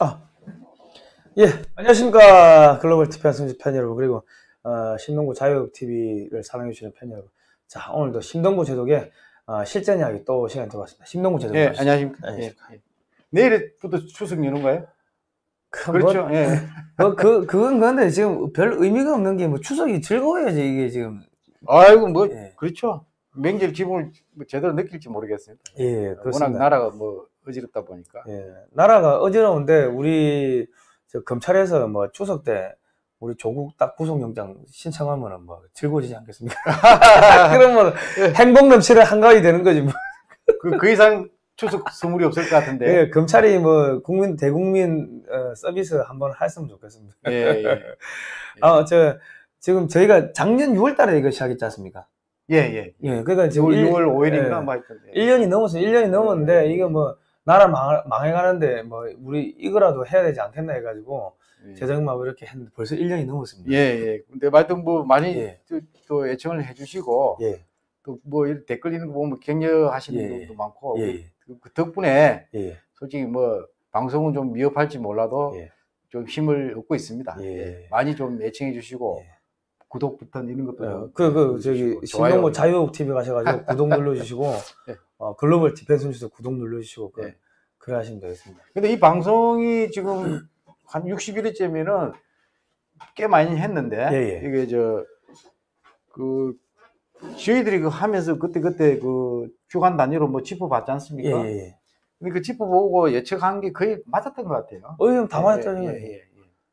아, 예, 안녕하십니까. 글로벌 TV한 승집 팬 여러분, 그리고, 어, 신동구 자유TV를 사랑해주시는 팬 여러분. 자, 오늘도 신동구 제독의 어, 실전 이야기 또 시간 들어봤습니다. 신동구 제독. 예, 안녕하십니까. 예, 예. 내일부터 추석 연휴인가요? 그렇죠. 뭐, 예. 뭐, 그, 그건 근데 지금 별 의미가 없는 게 뭐 추석이 즐거워야지, 이게 지금. 아이고, 뭐, 예. 그렇죠. 명절 기분을 뭐 제대로 느낄지 모르겠습니다. 예, 워낙 그렇습니다. 나라가 뭐 어지럽다 보니까. 예, 나라가 어지러운데, 우리, 저 검찰에서 뭐 추석 때 우리 조국 딱 구속영장 신청하면은 뭐 즐거워지지 않겠습니까? 그러면 행복 넘치는 한가위 되는 거지 뭐. 그, 그 이상 추석 선물이 없을 것 같은데. 예, 검찰이 뭐 국민 대국민 어, 서비스 한번 했으면 좋겠습니다. 예, 예. 아, 저 지금 저희가 작년 6월달에 이거 시작했지 않습니까? 예, 예. 예, 그러니까 지금 6월, 일- 6월 5일인가 예. 뭐 하여튼. 예. 1년이 넘었어. 1년이 넘었는데 이게 뭐 나라 망, 망해가는데 뭐 우리 이거라도 해야 되지 않겠나 해가지고 예. 재정마을 이렇게 했는데 벌써 1년이 넘었습니다. 예, 예. 근데 하여튼 뭐 많이 예. 또, 또 애청을 해주시고 예, 또뭐 댓글 있는 거 보면 격려하시는 예, 분들도 많고 예, 그, 그 덕분에 예, 솔직히 뭐 방송은 좀 미흡할지 몰라도 예. 좀 힘을 얻고 있습니다. 예. 예. 많이 좀 애청해 주시고 예. 구독 버튼 이런 것도 어, 좀 그, 그, 저기. 신동모 자유옥 TV 가셔가지고 구독 눌러주시고, 예. 어, 글로벌 디펜스 뉴스 구독 눌러주시고, 그, 예. 그래 하시면 되겠습니다. 근데 이 방송이 지금 한 60일째면은 꽤 많이 했는데 예, 예. 이게 저그 저희들이 그 하면서 그때 그때 그 주간 단위로 뭐 짚어봤지 예, 않습니까? 예, 예. 근데 그 짚어보고 예측한 게 거의 맞았던 것 같아요. 어, 이거 다 예, 맞았죠. 예, 예, 예, 예.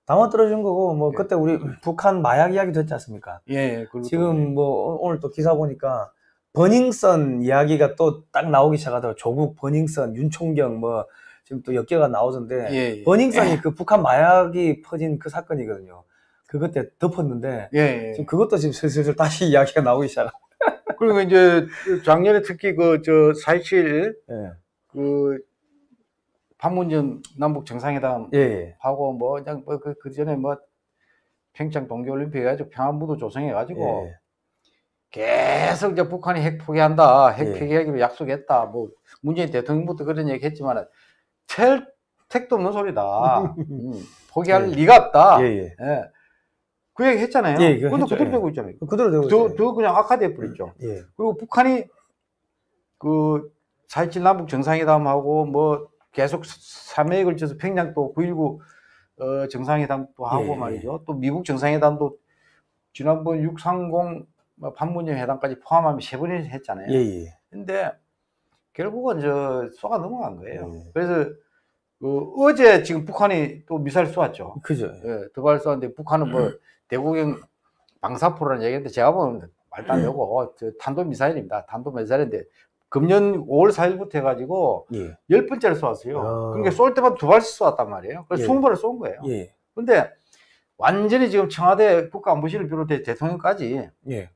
다 맞떨어진 거고, 뭐, 예. 그때 우리 북한 마약 이야기도 했지 않습니까? 예, 예. 지금 뭐, 오- 오늘 또 기사 보니까, 버닝썬 이야기가 또 딱 나오기 시작하더라고. 조국, 버닝썬, 윤총경, 뭐, 지금 또몇 개가 나오던데, 예, 예. 버닝썬이 그 북한 마약이 퍼진 그 사건이거든요. 그 그때 덮었는데, 예, 예. 지금 그것도 지금 슬슬 다시 이야기가 나오기 시작. 그리고 이제 그 작년에 특히 그저4.27 예. 그 판문점 남북 정상회담 예, 예. 하고 뭐 그냥 뭐그 그 전에 뭐 평창 동계올림픽 해가지고 평안무도 조성해가지고 예, 계속 이제 북한이 핵 포기한다, 핵 예. 폐기하기로 약속했다. 뭐 문재인 대통령부터 그런 얘기했지만 텔 택도 없는 소리다. 음, 포기할 예. 리가 없다. 예. 그 얘기 했잖아요. 예, 근데 했죠. 그대로 예. 되고 있잖아요. 그대로 되고 더, 있어요. 더 그냥 악화돼 버렸죠. 예. 그리고 북한이 그4.27 남북 정상회담하고 뭐 계속 3회에 걸쳐서 평양 또9.19 어, 정상회담도 하고 예. 말이죠. 또 미국 정상회담도 지난번 630 뭐 판문점 회담까지 포함하면 세 번이나 했잖아요. 예, 예. 근데 결국은 저 쏘가 넘어간 거예요. 예. 그래서 그 어제 지금 북한이 또 미사일 쏘았죠. 그죠. 예, 두발 쏘았는데 북한은 뭐 대구경 방사포라는 얘기인데 제가 보면 말도 안 되고 저 탄도 미사일입니다. 탄도 미사일인데 금년 5월 4일부터 해가지고 예. 열 번째를 쏘았어요. 어. 그러니까 쏠 때마다 두 발씩 쏘았단 말이에요. 그래서 예. 20발을 쏜 거예요. 예. 근데 완전히 지금 청와대 국가안보실을 비롯해 대통령까지 예.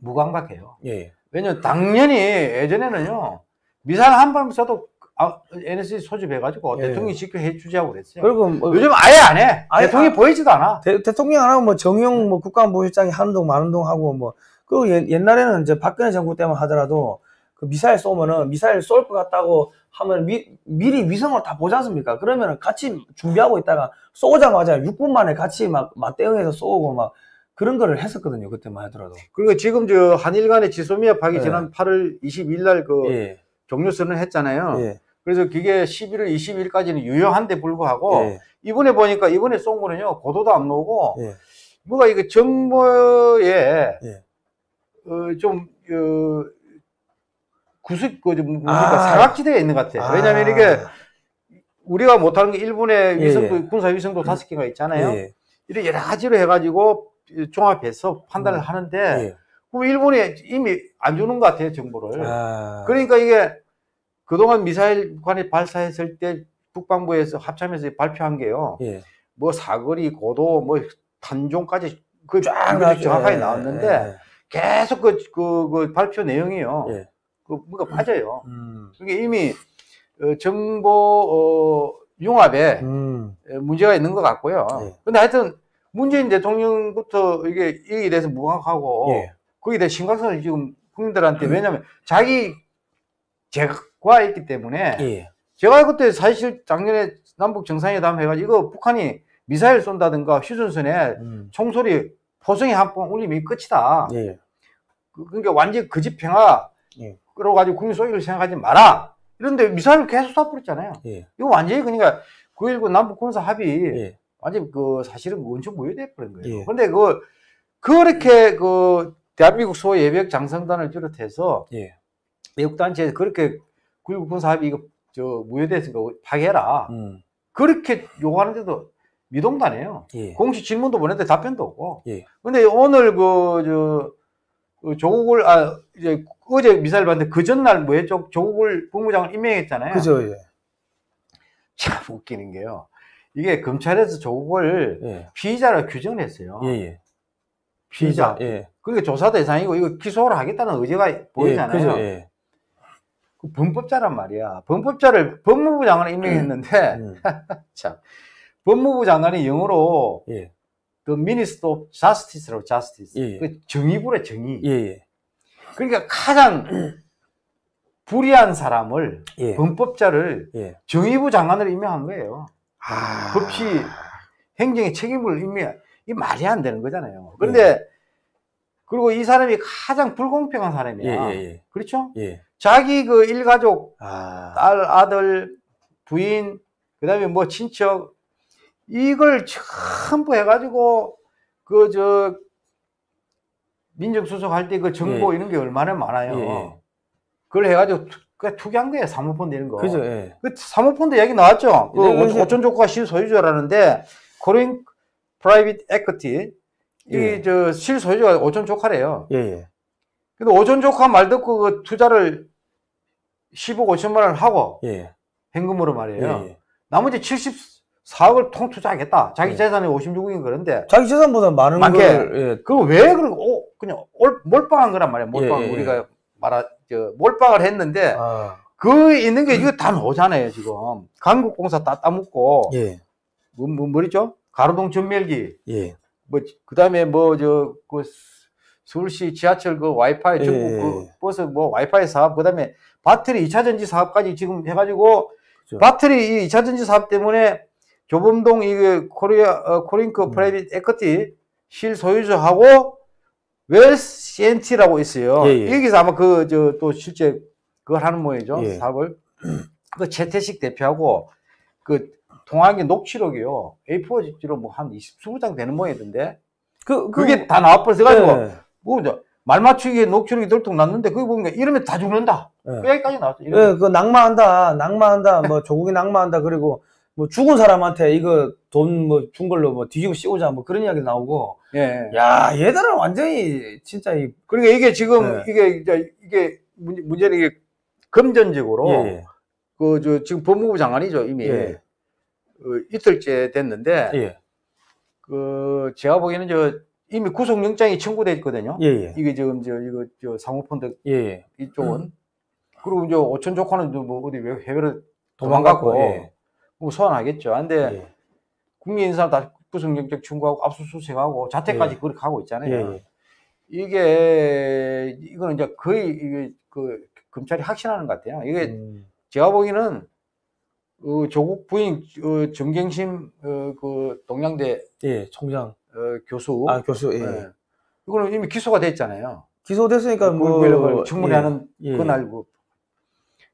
무감각해요. 예. 왜냐면 당연히 예전에는요 미사일 한 발만 쏴도 아, NSC 소집해가지고 예. 대통령이 직접 해주자고 그랬어요. 그리고 뭐 요즘 아예 안 해. 아예 대통령이 안- 보이지도 않아. 대, 대통령 안 하고 뭐 정용 뭐 국가안보실장이 하는 동 마는 동 하고 뭐 그리고 옛, 옛날에는 이제 박근혜 정부 때만 하더라도 그 미사일 쏘면은 미사일 쏠 것 같다고 하면 미, 미리 위성을 다 보지 않습니까? 그러면은 같이 준비하고 있다가 쏘자마자 6분 만에 같이 막 맞대응해서 쏘고 막 그런 거를 했었거든요. 그때만 하더라도. 그리고 지금 저 한일 간의 지소미합하기 예. 지난 8월 22일 날그 예. 종료 선언을 했잖아요. 예. 그래서 그게 11월 22일까지는 유효한데 불구하고 예. 이번에 보니까 이번에 쏜 거는요 고도도 안 나오고 예. 뭐가 이게 정보에 예. 어, 좀 어, 구석 그 좀, 아. 뭡니까 사각지대에 있는 것 같아요. 아. 왜냐하면 이게 우리가 못하는 게 일본의 예, 위성도 예. 군사 위성도 다섯 개가 있잖아요. 예. 이런 여러 가지로 해가지고 종합해서 판단을 음. 하는데 예. 그럼 일본이 이미 안 주는 것 같아요 정보를. 아. 그러니까 이게 그동안 미사일 관이 발사했을 때 북방부에서 합참에서 발표한 게요. 예. 뭐 사거리, 고도, 뭐 탄종까지 그쫙쫙 나왔죠. 정확하게 예, 나왔는데 계속 그, 그, 그 발표 내용이요. 예. 예. 그 뭔가 빠져요. 음. 그게 이미 어, 정보 어, 융합에 음. 에, 문제가 있는 것 같고요. 예. 근데 하여튼 문재인 대통령부터 이게 이에 대해서 무감하고 예. 거기에 대해 심각성을 지금 국민들한테 음. 왜냐하면 자기 제과했기 때문에 예. 제가 그때 사실 작년에 남북 정상회담 해가지고 이거 북한이 미사일 쏜다든가 휴전선에 음. 총소리 포성이 한 번 울리면 끝이다. 예. 그- 그러니까 완전 거짓 평화. 예. 그러 가지고 국민 소유를 생각하지 마라. 이런데 미사일을 계속 쏴버렸잖아요. 예. 이거 완전히 그러니까 9.19 남북 군사 합의 예. 완전 그 사실은 원천 무효돼 버린 거예요. 예. 근데 그 그렇게 그 대한민국 소 예비역 장성단을 비롯해서 예. 외국 단체에 그렇게 9.19 군사 합의 이거 저 무효됐으니까 파기해라. 음. 그렇게 요구하는데도 해요. 예. 공식 질문도 보냈는데 답변도 없고. 예. 근데 오늘 그, 저, 그 조국을, 아, 이제 어제 미사일 봤는데 그 전날 뭐 했죠? 조국을 국무장을 임명했잖아요. 그죠, 예. 참 웃기는 게요. 이게 검찰에서 조국을 예. 피의자로 규정을 했어요. 예, 예. 피의자. 예. 그러니까 조사 대상이고 이거 기소를 하겠다는 의지가 보이잖아요. 예, 그죠, 예. 그 범법자란 말이야. 범법자를 법무부 장관을 임명했는데, 음. 참. 법무부 장관이 영어로 예. The Minister of Justice라고 Justice. 예, 예. 그 정의부래 정의. 예, 예. 그러니까 가장 불의한 사람을 예. 범법자를 예. 정의부 장관으로 임명한 거예요. 아. 법치 행정의 책임을 임명. 이 말이 안 되는 거잖아요. 그런데 그리고 이 사람이 가장 불공평한 예, 사람이야. 예, 예. 그렇죠? 예. 자기 그 일가족 아. 딸, 아들, 부인, 그 다음에 뭐 친척, 이걸 전부 해가지고, 그, 저, 민정수석 할 때 그 정보 예. 이런 게 얼마나 많아요. 예, 예. 그걸 해가지고 투, 그 투기한 거예요. 사모펀드 이런 거. 그죠, 예. 그 사모펀드 얘기 나왔죠? 그 네, 네. 오촌 조카 실소유주라는데, 코링크 프라이빗 에쿼티, 예. 이, 저, 실소유주가 오촌 조카래요. 예, 예. 근데 오촌 조카 말 듣고 그 투자를 10억 5천만 원을 하고, 예. 현금으로 예. 말이에요. 예. 나머지 74억을 통 투자하겠다. 자기 예. 재산이 56억인 그런데. 자기 재산보다 많은 많게. 걸, 예. 그거 왜 그러고, 오, 그냥 올, 몰빵한 거란 말이야. 몰빵. 예, 예, 우리가 말하, 저, 몰빵을 했는데, 아. 그 있는 게 이거 다 노잖아요, 지금. 관급공사 다 따먹고, 예. 뭐, 뭐, 뭐랬죠? 가로등 점멸기, 예. 뭐, 그 다음에 뭐, 저, 그, 서울시 지하철 그 와이파이, 예, 전국 예, 그 예. 버스 뭐 와이파이 사업, 그 다음에 배터리 2차 전지 사업까지 지금 해가지고, 그죠. 배터리 이 2차 전지 사업 때문에 조범동 이게 코리아 어, 코링크 음. 프라이빗 에쿼티 실 소유주하고 CNT라고 있어요. 예, 예. 여기서 아마 그 저 또 실제 그걸 하는 모양이죠. 예. 사업을 그 최태식 대표하고 그 통화한 게 녹취록이요. A4지로 뭐 한 20, 20장 되는 모양이던데 그, 그, 그게 다 나와버려서 가지고 예. 뭐 이제 말 맞추기에 녹취록이 들통 났는데 그거 보니까 이러면 다 죽는다. 예. 그 얘기까지 나왔죠. 예. 그 낭만한다, 낭만한다, 뭐 조국이 낭만한다, 그리고 뭐 죽은 사람한테 이거 돈 뭐 준 걸로 뭐 뒤집어 씌우자, 뭐 그런 이야기 나오고, 예. 야, 얘들은 완전히 진짜 이, 그러니까 이게 지금 네. 이게 이제 이게 문제, 문제는 이게 금전적으로 예, 그저 지금 법무부 장관이죠 이미 예. 어, 이틀째 됐는데 예, 예, 그 제가 보기에는 저 이미 구속영장이 청구돼 있거든요. 예, 예, 이게 지금 저 이거 저 사모펀드 예, 예. 이쪽은 그리고 이제 오천 조카는 저뭐 어디 외- 해외로 도망갔고, 도망갔고 예. 뭐 소환하겠죠. 근데 예, 국민 인사 다 구속영장 청구하고 압수수색하고 자택까지 예. 그렇게 가고 있잖아요. 예, 예. 이게 이거는 이제 거의 이게 그 검찰이 확신하는 것 같아요. 이게 음, 제가 보기에는 어, 조국 부인 어, 정경심 어, 그 동양대 예, 총장, 어, 교수 아, 교수, 예. 예. 이거는 이미 기소가 됐잖아요. 기소됐으니까 뭐, 뭐 충분히 예, 하는 예. 그날 그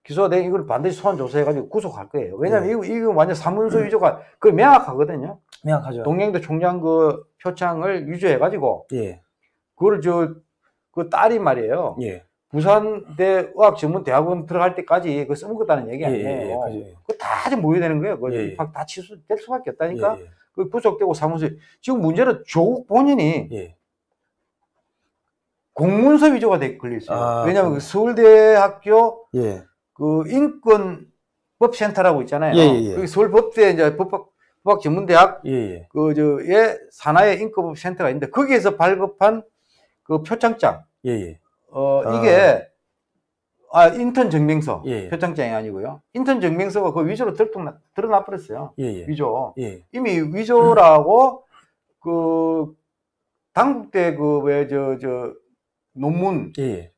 기소가 된 이걸 반드시 소환 조사해가지고 구속할 거예요. 왜냐하면 예. 이거 이거 완전 사문서 위조가 그 명확하거든요. 명확하죠. 동양대 총장 그 표창을 위조해가지고 예, 그걸 저 그 딸이 말이에요. 예, 부산대 의학전문대학원 들어갈 때까지 그 써먹었다는 얘기 예, 아니에요. 예, 예. 예. 그거 다 지금 무효되는 거예요. 그 예, 예. 입학 다 취소될 수밖에 없다니까. 그 구속되고 사무소 지금 문제는 조국 본인이 예. 공문서 위조가 돼 걸려 있어요. 아, 왜냐하면 그- 그 서울대학교 예, 그 인권법센터라고 있잖아요. 예, 예, 예. 그 서울법대 이제 법학 법학 전문대학 예, 예. 그 저의 산하의 인권법 센터가 있는데 거기에서 발급한 그 표창장 예, 예. 어 아. 이게 아 인턴 증명서 예. 표창장이 아니고요. 인턴 증명서가 그 위조로 들통 드러나 버렸어요. 예, 예. 위조. 예, 이미 위조라고 그 당국대 그왜 저 저 논문 예,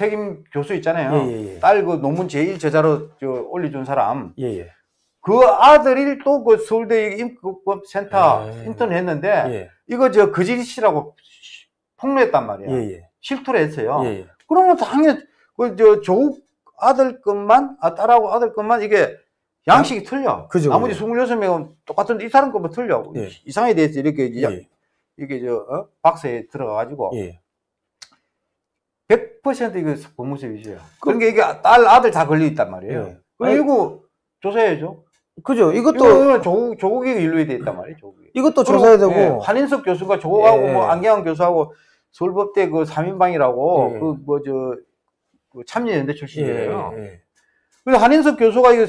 책임 교수 있잖아요. 예, 예, 예. 딸 그 논문 제일 저자로 저 올려준 사람. 예, 예. 그 아들이 또 그 서울대 임급법 센터 예. 인턴 했는데 예. 이거 저 거짓이라고 폭로했단 말이야. 예, 예. 실토를 했어요. 예, 예. 그러면 당연히 그저 조국 아들 것만 아 딸하고 아들 것만 이게 양식이 틀려. 그죠, 나머지 그죠. 26명은 똑같은데 이 사람 것만 틀려. 예. 이상에 대해서 이렇게 이제 예. 이게 저 어? 박스에 들어가 가지고 예. 100% 이거 법무사 위시야. 그 러니까 이게 딸 아들 다 걸려 있단 말이에요. 예. 이거 조사해야죠. 그죠. 이것도 조국 조국이 일루에 돼 있단 말이에요. 조국이. 이것도 그리고, 조사해야 되고. 예, 한인석 교수가 조국하고 예. 뭐 안경환 교수하고 서울법대 그 3인방이라고 예. 그뭐 저 참여연대 출신이에요. 예. 그래서 한인석 교수가 이거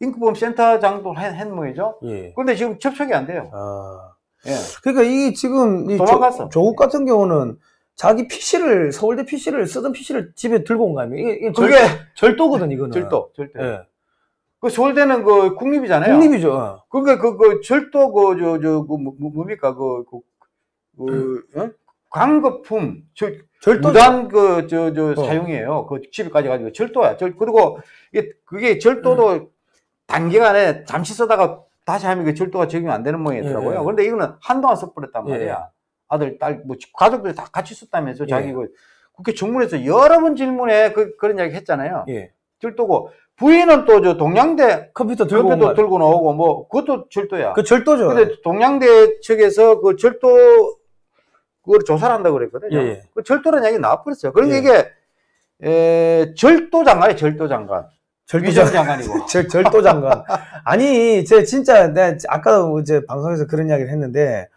인크보험 센터장도 했, 했 모이죠. 예. 그런데 지금 접촉이 안 돼요. 아. 예. 그러니까 이 지금 이. 조, 국 같은 경우는 자기 PC를 서울대 PC를 쓰던 PC를 집에 들고 온 거 아니에요? 이게, 이게 그게 절, 절도거든 이거는. 절도, 절도. 예. 그 서울대는 그 국립이잖아요. 국립이죠. 어. 그러니까 그, 그 절도 그저저그 뭐, 뭐- 뭡니까 그, 그, 그 어? 광거품 저, 절도. 무단 그저저 어. 사용이에요. 그 집에까지 가지고 절도야. 절 그리고 이게 그게 절도도 단기간에 잠시 쓰다가 다시 하면 그 절도가 적용 안 되는 모양이더라고요. 예, 예. 그런데 이거는 한동안 써버렸단 예, 말이야. 아들, 딸, 뭐 가족들이 다 같이 썼다면서 자기 예. 그 국회 청문회에서 여러 번 질문에 그, 그런 이야기 했잖아요. 예. 절도고 부인은 또 저 동양대 컴퓨터 들고 온 컴퓨터 거. 들고 나오고 뭐 그것도 절도야. 그 절도죠. 근데 동양대 측에서 그 절도 그걸 조사를 한다고 그랬거든요. 예, 예. 그 절도라는 얘기 나와버렸어요. 그러니까 예. 이게 에, 절도 장관이에요. 절도 장관. 절도 장관이고. 절, 절도 장관. 아니, 제 진짜 내가 아까도 이제 방송에서 그런 이야기를 했는데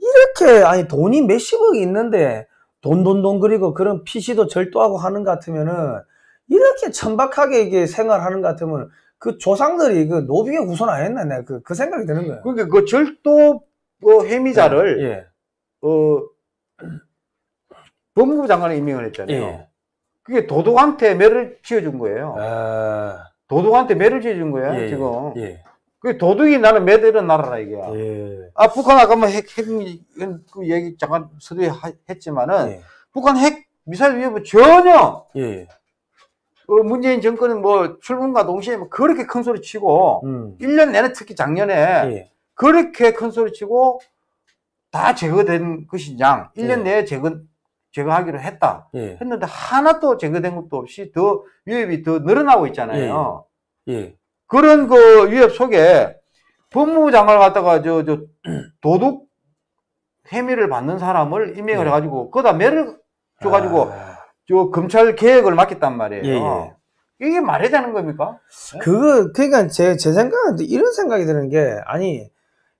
이렇게 아니 돈이 몇십억이 있는데 돈돈돈 그리고 그런 PC도 절도하고 하는 것 같으면은 이렇게 천박하게 이게 생활하는 것 같으면 그 조상들이 그 노비에 후손 안 했나 내가 그, 그 생각이 드는 거예요. 그러니까 그 절도 그 혐의자를 예. 어 법무부 장관에 임명을 했잖아요. 예. 그게 도둑한테 매를 지어준 거예요. 아, 도둑한테 매를 지어준 거예요. 예, 예. 지금. 예. 그 도둑이 나는 매대는 나라라 이게야. 예. 아 북한 아까 뭐 핵, 핵, 그 얘기 잠깐 서두에 하- 했지만은 예. 북한 핵 미사일 위협은 전혀 예. 어, 문재인 정권은 뭐 출범과 동시에 뭐 그렇게 큰 소리 치고 음. 1년 내내 특히 작년에 예. 그렇게 큰 소리 치고 다 제거된 것이냐 1년 예. 내에 제거 제거하기로 했다 예. 했는데 하나도 제거된 것도 없이 더 위협이 더 늘어나고 있잖아요. 예. 그런 그 위협 속에 법무부 장관을 갖다가 저, 저 도둑 혐의를 받는 사람을 임명을 예. 해가지고 그다 매를 줘가지고 아. 저 검찰 개혁을 맡겼단 말이에요. 예, 예. 이게 말이 되는 겁니까? 그거, 그러니까 제, 제 생각은 이런 생각이 드는 게, 아니,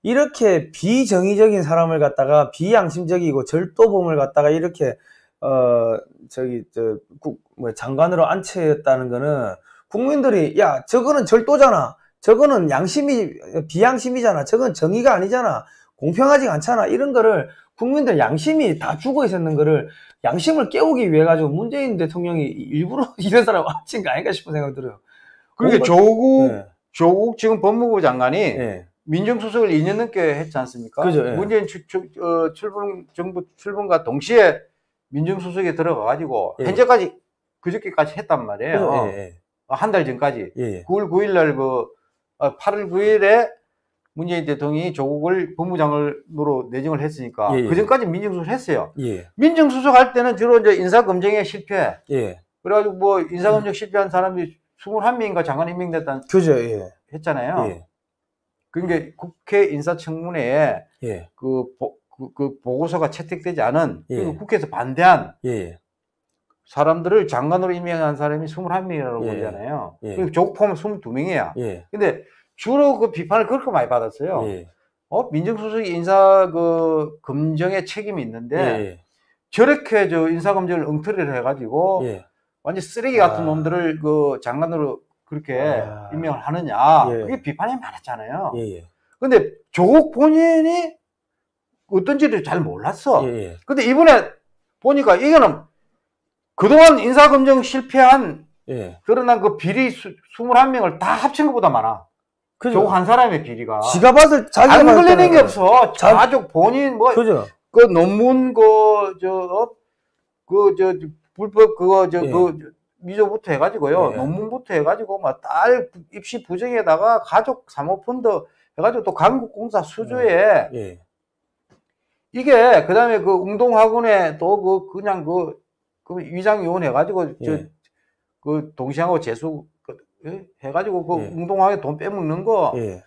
이렇게 비정의적인 사람을 갖다가 비양심적이고 절도범을 갖다가 이렇게, 어, 저기, 저, 국, 뭐, 장관으로 앉혀였다는 거는 국민들이, 야, 저거는 절도잖아. 저거는 양심이, 비양심이잖아. 저건 정의가 아니잖아. 공평하지 않잖아. 이런 거를 국민들 양심이 다 죽어 있었는 거를 양심을 깨우기 위해 가지고 문재인 대통령이 일부러 이런 사람 앉힌 거 아닌가 싶은 생각이 들어요. 그러니까 조국 예. 조국 지금 법무부 장관이 예. 민정수석을 2년 넘게 했지 않습니까? 그죠, 예. 문재인 출, 출, 어, 출범 정부 출범과 동시에 민정수석에 들어가 가지고 예. 현재까지 그저께까지 했단 말이에요. 그죠? 예, 한 달 전까지 예. 예. 9월 9일 날 그, 8월 9일에 문재인 대통령이 조국을 법무장관으로 내정을 했으니까 예, 예. 그 전까지 민정수석을 했어요. 예. 민정수석 할 때는 주로 이제 인사검증에 실패. 예. 그래가지고 뭐 인사검증 실패한 사람이 21명인가 장관 임명됐다 그죠? 예. 했잖아요. 예. 그러니까 국회 인사청문회에 예. 그, 보, 그, 그 보고서가 채택되지 않은 예. 국회에서 반대한 예. 사람들을 장관으로 임명한 사람이 21명이라고 예. 그러잖아요. 예. 그리고 조국 포함 22명이야. 예. 근데 주로 그 비판을 그렇게 많이 받았어요. 예. 어, 민정수석이 인사 그 검증에 책임이 있는데 예. 저렇게 저 인사 검증을 엉터리를 해가지고 예. 완전 쓰레기 같은 아. 놈들을 그 장관으로 그렇게 아. 임명을 하느냐. 예. 그게 비판이 많았잖아요. 예. 예. 근데 조국 본인이 어떤지를 잘 몰랐어. 예. 예. 근데 이번에 보니까 이거는 그동안 인사검증 실패한 예. 드러난 그 비리 수, 21명을 다 합친 것보다 많아. 그죠? 한 사람의 비리가. 지가 받을 자기가 안 걸리는 게 없어. 자- 가족 본인 뭐 그죠? 그 논문 그, 저, 어? 그, 저, 불법 그거 저 예. 그 미조부터 해가지고요 예. 논문부터 해가지고 막 딸 입시 부정에다가 가족 사모펀드 해가지고 또 강국공사 수주에 예. 이게 그다음에 그 운동학원에 또 그 그냥 그, 그 위장 요원 해가지고 저 예. 그 동시하고 재수 그, 예? 해가지고 그 예. 운동학원 돈 빼먹는 거 예.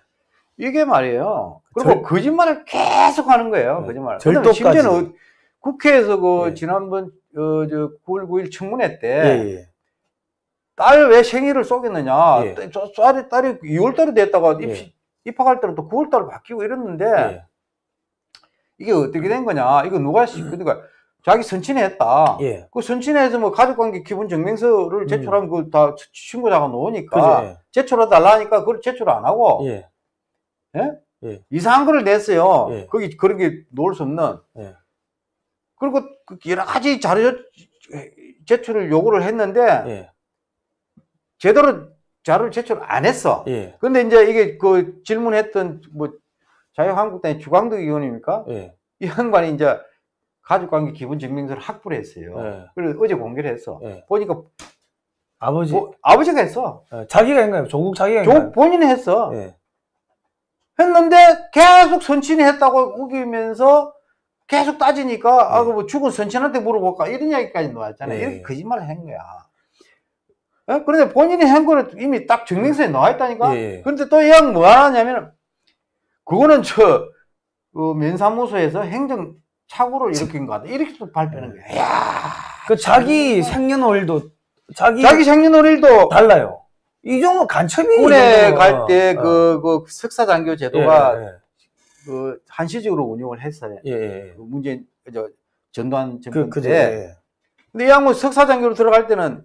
이게 말이에요. 그리고 절- 거짓말을 계속 하는 거예요. 네. 거짓말. 절도까지. 심지어는 국회에서 그 예. 지난번 어, 저 9월 9일 청문회 예. 때 예. 딸왜 생일을 쏘겠느냐. 예. 저 딸이 딸이 2월 달에 됐다가 예. 입시 입학할 때는 또 9월 달로 바뀌고 이랬는데 예. 이게 어떻게 된 거냐. 이거 누가 시- 그러니까 자기 선친회 했다. 예. 그 선친회에서 뭐 가족관계 기본 증명서를 제출하면 그다 친구자가 놓으니까 그죠? 제출해 달라니까 그걸 제출 안 하고 예. 이상한 거를 냈어요. 예. 거기 그런 게 놓을 수 없는. 예. 그리고 그 여러 가지 자료 제출을 요구를 했는데 예. 제대로 자료를 제출 안 했어. 예. 근데 이제 이게 그 질문했던 뭐 자유한국당의 주광덕 의원입니까? 예. 이 양반이 이제 가족관계 기본 증명서를 확보를 했어요. 예. 그래서 어제 공개를 했어. 예. 보니까 아버지 뭐 아버지가 했어. 어, 자기가 한 거예요. 조국 자기가 거예요. 본인이 했어. 예. 했는데 계속 선친이 했다고 우기면서 계속 따지니까 아, 예. 그뭐 죽은 선친한테 물어볼까 이런 이야기까지 나왔잖아요. 예. 이렇게 거짓말을 한 거야. 예? 그런데 본인이 한 거를 이미 딱 증명서에 나와 있다니까. 예, 예. 그런데 또 이 양 뭐 하냐면 그거는 저그 면사무소에서 행정 착오를 일으킨 거 같다. 이렇게 또 발표하는 거야. 야 그 자기 생년월일도 자기, 자기 생년월일도 달라요. 이 정도 간첩이 군에 이갈 정도면, 때 어. 그그 석사 장교 제도가 예, 그 한시적으로 운영을 했어요. 예, 예. 예. 그 문재인 저 전두환 그 정권 그죠. 때. 예. 근데 이 양은 석사 장교로 들어갈 때는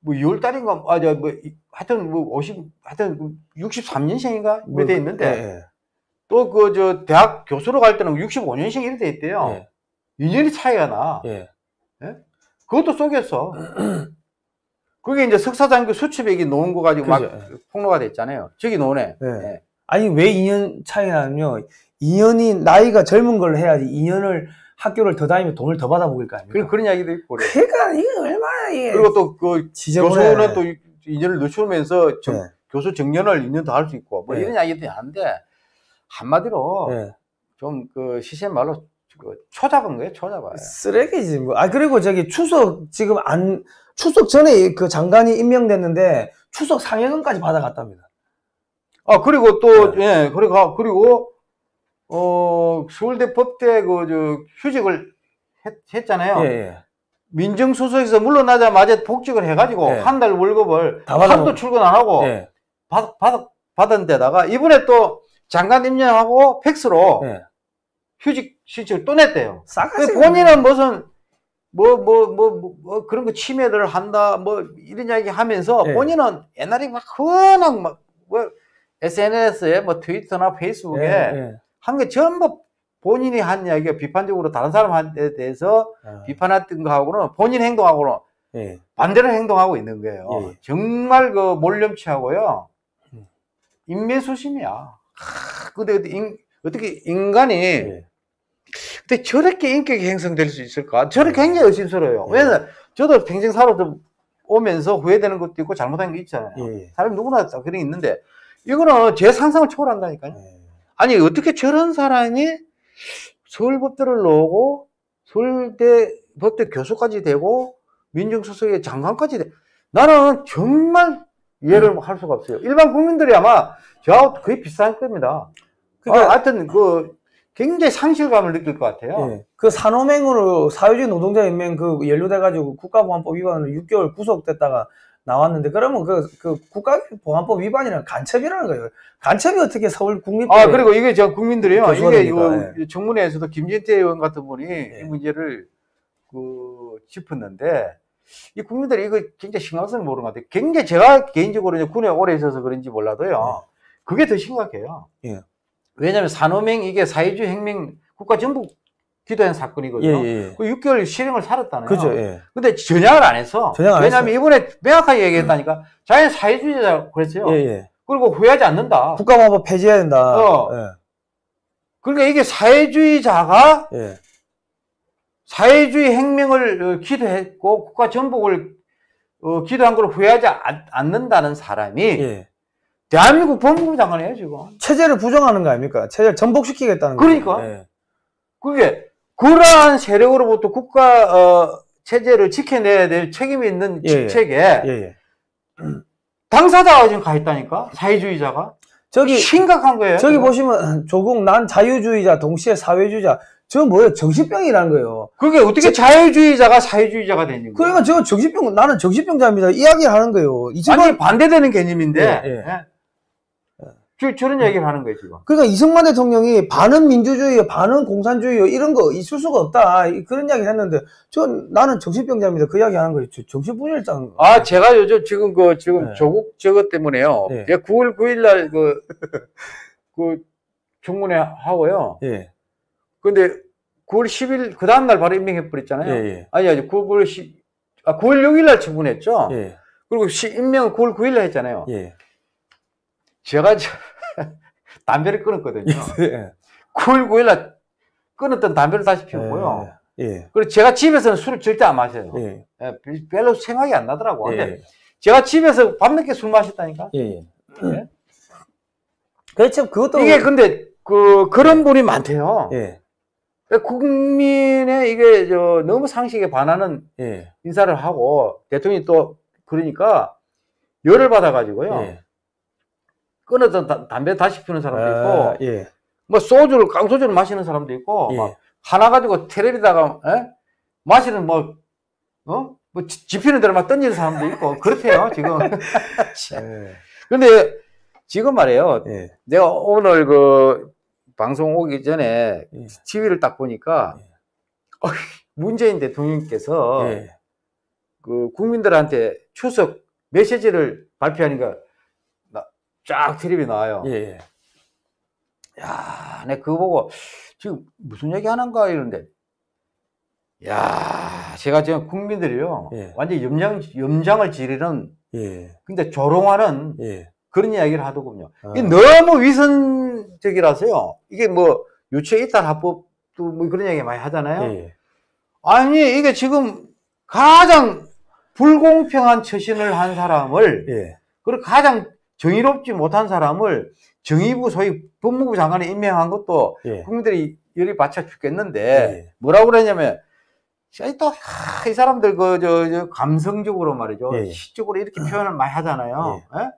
뭐 6월 달인가 아저뭐 하여튼 뭐 50, 하여튼 63년생인가 뭐, 돼 있는데 예, 또 그 저 대학 교수로 갈 때는 65년생 이렇게 돼 있대요. 예. 2년이 차이가 나. 예. 그것도 속였어. 그게 이제 석사장교 수치백이 놓은 거 가지고 막 그죠. 폭로가 됐잖아요. 저기 노네. 예. 예. 아니 왜 2년 차이 나면요? 2년이 나이가 젊은 걸 해야지 2년을 학교를 더 다니면 돈을 더 받아 먹을 거 아닙니까? 그런 그런 이야기도 있고 그래. 그러니까 이게 얼마나 이게 그리고 또그 지저분해. 교수는 또 2년을 늦추면서 정- 예. 교수 정년을 2년 더 할 수 있고 뭐 네. 이런 이야기들이 하는데 한마디로 예. 좀그 시센 말로 그 초잡은 거예요 초잡아요 쓰레기지 뭐. 아 그리고 저기 추석 지금 안 추석 전에 그 장관이 임명됐는데 추석 상여금까지 받아갔답니다. 아 그리고 또 네. 예 그리고 그리고 어 서울대 법대 그 저 휴직을 했, 잖아요 예, 예. 민정수석에서 물러나자마자 복직을 해가지고 네. 한달 월급을 하루도 먹- 출근 안 하고 예. 받, 받, 받은 데다가 이번에 또 장관 임명하고 팩스로 예. 휴직 신청을 또 냈대요. 싸가지. 근데 본인은 무슨 뭐뭐 뭐 뭐 그런 거 침해를 한다 뭐 이런 이야기 하면서 예. 본인은 옛날에 막 흔한 막뭐 SNS에 뭐 트위터나 페이스북에 예, 예. 한게 전부 본인이 한 이야기가 비판적으로 다른 사람한테 대해서 아, 비판했던 거하고는 본인 행동하고는 예. 반대로 행동하고 있는 거예요. 예. 정말 그 몰렴치하고요. 음. 인매수심이야. 하, 근데 어떻게 인, 어떻게 인간이 예. 근데 저렇게 인격이 형성될 수 있을까? 저렇게 굉장히 의심스러워요. 예. 왜냐면 저도 평생 살아서 오면서 후회되는 것도 있고 잘못한 게 있잖아요. 예. 사람 누구나 다 그런 게 있는데 이거는 제 상상을 초월한다니까요. 예. 아니 어떻게 저런 사람이 서울법대를 나오고 서울대 법대 교수까지 되고 민정수석의 장관까지 돼. 나는 정말 이해를 할 수가 없어요. 일반 국민들이 아마 저하고 거의 비슷할 겁니다. 그러니까- 아, 하여튼 그 굉장히 상실감을 느낄 것 같아요. 예. 그 산호맹으로 사회주의 노동자 연맹 그 연루돼가지고 국가보안법 위반으로 6개월 구속됐다가 나왔는데 그러면 그, 그 국가보안법 위반이라는 간첩이라는 거예요. 간첩이 어떻게 서울 국립대 아 그리고 이게 저 국민들이요. 이게? 이거 청문회에서도 김진태 의원 같은 분이 예. 이 문제를 그 짚었는데 이 국민들이 이거 굉장히 심각성을 모르는 것 같아요. 굉장히 제가 개인적으로 이제 군에 오래 있어서 그런지 몰라도요. 그게 더 심각해요. 예. 왜냐하면 산호맹 이게 사회주의 혁명 국가 전부 기도한 예, 사건이거든요. 예, 예. 그 6개월 실행을 살았다네요. 그죠, 예. 근데 전향을 안 했어. 전향 안 왜냐하면 이번에 명확하게 얘기했다니까. 자기는 사회주의자라고 그랬어요. 예, 예. 그리고 후회하지 않는다. 국가보안법 폐지해야 된다. 어. 예, 그러니까 이게 사회주의자가 예. 사회주의 혁명을 어, 기도했고 국가 전복을 어, 기도한 걸 후회하지 않- 않는다는 사람이 예. 대한민국 법무부 장관이에요 지금. 체제를 부정하는 거 아닙니까? 체제를 전복시키겠다는 거. 그러니까. 예. 그게 그러한 세력으로부터 국가 어, 체제를 지켜내야 될 책임이 있는 예, 예. 직책에 예, 예. 당사자가 지금 가 있다니까 사회주의자가 저기 심각한 거예요. 저기 지금. 보시면 조국 난 자유주의자 동시에 사회주의자 저 뭐예요 정신병이라는 거예요. 그게 어떻게 자유주의자가 사회주의자가 되는 거예요? 그러니까 저 정신병 나는 정신병자입니다 이야기하는 거예요. 이승만 완전히 반대되는 개념인데 예, 예. 예. 저, 저런 얘기를 하는 거예요 지금. 그러니까 이승만 대통령이 반은 민주주의, 반은 공산주의 이런 거 있을 수가 없다 이- 그런 이야기를 했는데 저 나는 정신병자입니다 그 이야기 하는 거예요. 저 정신분열장. 아 제가 요즘 지금 그 지금 네. 조국 저것 때문에요. 네. 제가 9월 9일 날 그 그 청문회 하고요. 예, 근데 9월 10일 그 다음 날 바로 임명해 버렸잖아요. 예, 예. 아니 아니 9월 10 아, 9월 6일 날 청문했죠. 예, 그리고 시, 임명은 9월 9일 날 했잖아요. 예. 제가 저, 담배를 끊었거든요. 예. 9월 9일 날 끊었던 담배를 다시 피웠고요. 예, 그리고 제가 집에서는 술을 절대 안 마셔요. 예, 예, 별- 별로 생각이 안 나더라고. 근데 예, 제가 집에서 밤늦게 술 마셨다니까. 예, 예. 예? 그렇죠. 그것도 이게 근데 그 그런 분이 많대요. 예, 국민의 이게 저 너무 상식에 반하는 예, 인사를 하고 대통령이 또 그러니까 열을 받아가지고요. 예. 끊었던 다- 담배 다시 피우는 사람도 아, 있고, 예, 뭐 소주를 깡소주를 마시는 사람도 있고, 예. 막 하나 가지고 테레비다가 에? 마시는 뭐 어? 뭐 지- 지피는 대로 막 던지는 사람도 있고 그렇대요 지금. 예, 근데 지금 말이에요. 예, 내가 오늘 그 방송 오기 전에 예. TV를 딱 보니까 예. 어이, 문재인 대통령께서 예. 그 국민들한테 추석 메시지를 발표하니까 나- 쫙 텔레비 나와요. 예, 예. 야, 내가 그거 보고 지금 무슨 얘기 하는가 이러는데, 야, 제가 지금 국민들이요, 예. 완전 염장, 염장을 지르는, 예, 근데 조롱하는 예. 그런 이야기를 하더군요. 아. 너무 위선 적이라서요. 이게 뭐 유체 이탈 합법도 뭐 그런 얘기 많이 하잖아요. 예, 아니 이게 지금 가장 불공평한 처신을 한 사람을 예, 그리고 가장 정의롭지 못한 사람을 정의부 소위 법무부 장관에 임명한 것도 예. 국민들이 열이 받쳐 죽겠는데 예. 뭐라고 그러냐면 또이 사람들 그 저 저 감성적으로 말이죠 예. 시적으로 이렇게 표현을 많이 하잖아요. 예?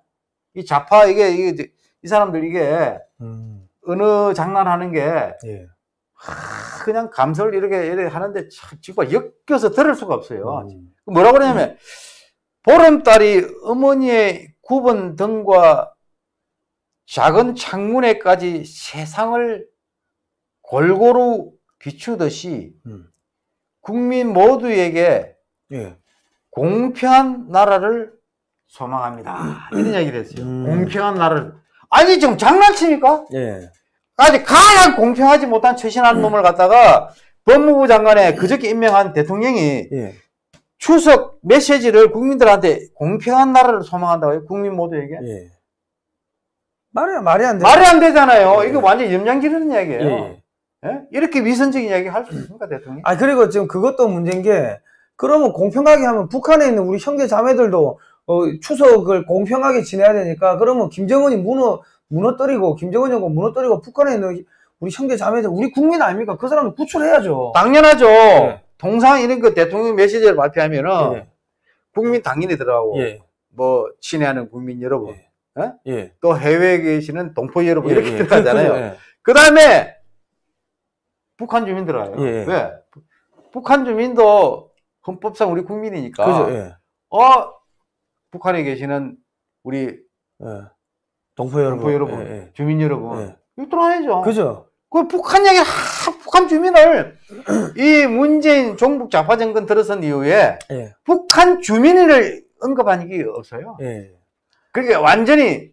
이 좌파 이게 이게 이 사람들 이게 음, 어느 장난하는 게 예. 하, 그냥 감성을 이렇게 이렇게 하는데 참 지금 엮여서 들을 수가 없어요. 음, 뭐라고 그러냐면 보름달이 어머니의 굽은 등과 작은 창문에까지 세상을 골고루 비추듯이 음. 국민 모두에게 예. 공평한 나라를 소망합니다. 이런 얘기를 했어요. 음. 공평한 나라를. 아니, 지금 장난칩니까? 예. 아니, 가장 공평하지 못한 최신한 놈을 갖다가 법무부 장관에 그저께 임명한 대통령이 예. 추석 메시지를 국민들한테 공평한 나라를 소망한다고요? 국민 모두에게? 예. 말이 말이 안 돼. 말이 안 되잖아요. 예. 이거 완전 염장 지르는 이야기예요. 예. 예? 이렇게 위선적인 이야기 할 수 있습니까, 대통령? 아 그리고 지금 그것도 문제인 게 그러면 공평하게 하면 북한에 있는 우리 형제 자매들도 어, 추석을 공평하게 지내야 되니까 그러면 김정은이 무너 무너뜨리고 김정은이고 무너뜨리고 북한에 있는 우리 형제 자매들 우리 국민 아닙니까? 그 사람들 구출해야죠. 당연하죠. 예. 통상 이런 그 대통령 메시지를 발표하면은 예. 국민 당연히 들어가고 예. 뭐 친애하는 국민 여러분, 예. 예. 또 해외에 계시는 동포 여러분 예, 이렇게 예. 들어가잖아요. 그- 다음에 북한 주민 들어가요. 예. 왜? 북한 주민도 헌법상 우리 국민이니까. 그죠. 예. 어 북한에 계시는 우리 예. 동포 여러분. 동포 여러분, 예, 예. 주민 여러분, 예. 이거 들어야죠. 그죠. 그 북한 얘기, 하, 북한 주민을 이 문재인 종북 좌파 정권 들어선 이후에 예. 북한 주민을 언급한 게 없어요. 예. 그게 완전히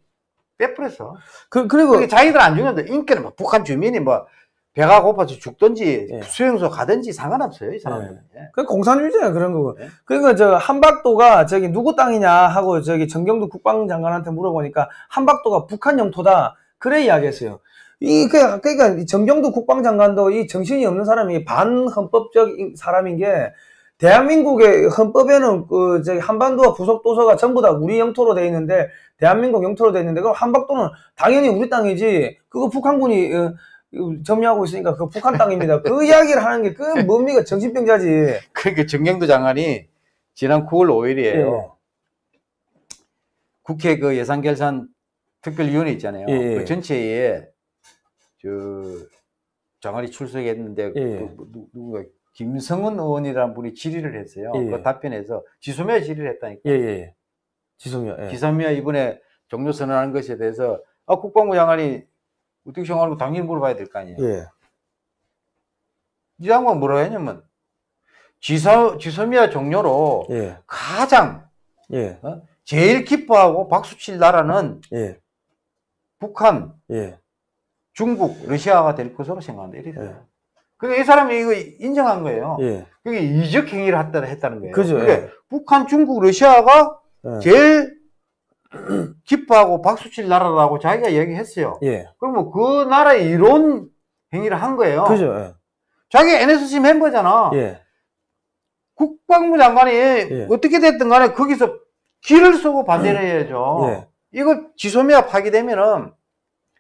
빼버렸어. 그 그리고 자기들 안 중요한데 인기는 뭐 북한 주민이 뭐 배가 고파서 죽든지 예. 수용소 가든지 상관없어요 이 사람들은. 예. 그 공산주의잖아요 그런 거고. 네. 그러니까 저 한박도가 저기 누구 땅이냐 하고 저기 정경두 국방장관한테 물어보니까 한박도가 북한 영토다 그래 이야기했어요. 이, 그, 그러니까, 이 정경도 국방장관도 이 정신이 없는 사람이 반헌법적 사람인 게, 대한민국의 헌법에는 그, 저기, 한반도와 부속 도서가 전부 다 우리 영토로 돼 있는데, 대한민국 영토로 돼 있는데, 그럼 한박도는 당연히 우리 땅이지, 그거 북한군이, 어, 점유하고 있으니까 그 북한 땅입니다. 그 이야기를 하는 게, 그 뭡니까? 정신병자지. 그러니까 정경도 장관이 지난 9월 5일이에요. 예. 국회 그 예산결산 특별위원회 있잖아요. 예, 예. 그 전체에 저 장관이 출석했는데 예. 그 누- 누구가 김성은 의원이라는 분이 질의를 했어요. 예. 그 답변에서 지소미아 질의를 했다니까. 예, 예. 예. 기사미아 이번에 종료 선언한 것에 대해서 아, 국방부 장관이 어떻게 생각하고 당연히 물어봐야 될 거 아니에요. 예. 이 장관 뭐라 했냐면 지사 지소미아 종료로 예. 가장 예. 제일 기뻐하고 박수칠 나라는 예. 북한, 예. 중국, 러시아가 될 것으로 생각한다. 이랬어요. 예. 그러니까 이 사람이 이거 인정한 거예요. 예. 그게 이적 행위를 했다, 했다는 거예요. 그죠, 예. 북한, 중국, 러시아가 예. 제일 기뻐하고 박수칠 나라라고 자기가 얘기했어요. 예. 그러면 그 나라의 이론 행위를 한 거예요. 그죠. 예. 자기 NSC 멤버잖아. 예. 국방부 장관이 어떻게 됐든 간에 거기서 길을 쓰고 반대를 해야죠. 예. 이거 지소미아 파기되면은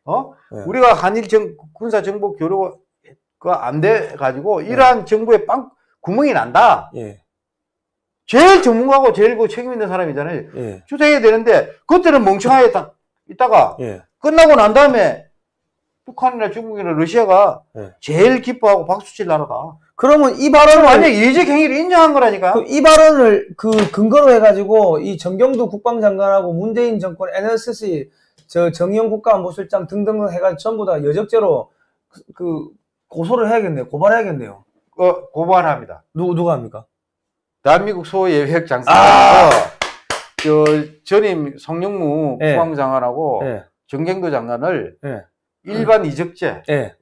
어 예. 우리가 한일 정, 군사 정보 교류가 안 돼 가지고 이러한 정부에 빵 구멍이 난다. 예. 제일 전문가고 제일 그 책임 있는 사람이잖아요. 예. 주장해야 되는데 그때는 멍청하게 딱 있다가 예. 끝나고 난 다음에 북한이나 중국이나 러시아가 예. 제일 기뻐하고 박수칠 나라다. 그러면 이 발언을 완전 이적 행위를 인정한 거라니까. 그 이 발언을 그 근거로 해가지고 이 정경두 국방장관하고 문재인 정권 NSC 저 정의용 국가안보실장 등등 해가지고 전부 다 여적죄로 그, 그 고소를 해야겠네요. 고발해야겠네요. 어, 고발합니다. 누구 누가 합니까? 대한민국 소예비역 장사에서 아! 저 전임 성영무 예. 국방부 장관하고 예. 정경도 장관을 예. 일반 이적죄라는 예.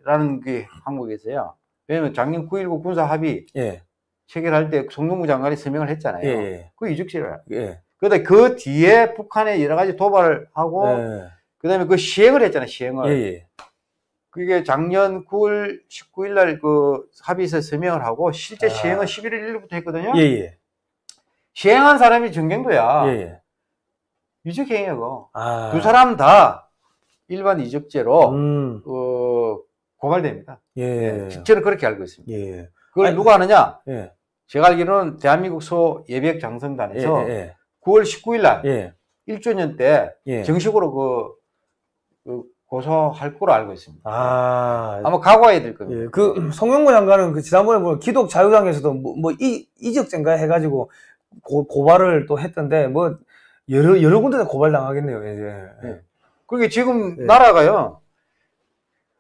게 있어요. 왜냐면 작년 9.19 군사 합의 예. 체결할 때 송영무 장관이 서명을 했잖아요. 그 이적죄라. 예. 그런데 그 뒤에 북한에 여러 가지 도발을 하고 예. 그다음에 그 시행을 했잖아요. 시행을. 예. 예. 그게 작년 9월 19일 날 그 합의서 서명을 하고 실제 아. 시행은 11월 1일부터 했거든요. 예. 예. 시행한 사람이 정경도야. 예. 예. 이적행위야 그거. 아. 두 사람 다 일반 이적죄로 음. 어, 고발됩니다. 예. 저는 그렇게 알고 있습니다. 예. 그걸 아니, 누가 하느냐? 예. 제가 알기로는 대한민국 소 예비역 장성단에서 예. 예. 9월 19일 날 예. 1주년 때 예. 정식으로 그, 그 고소할 거로 알고 있습니다. 아. 아마 각오해야 될 겁니다. 예, 그 송영무 장관은 그 지난번에 뭐 기독 자유당에서도 뭐, 뭐 이, 이적죄인가 해가지고 고, 고발을 또 했던데 뭐 여러 여러 군데 고발 당하겠네요 이제. 예. 그게 지금 예. 나라가요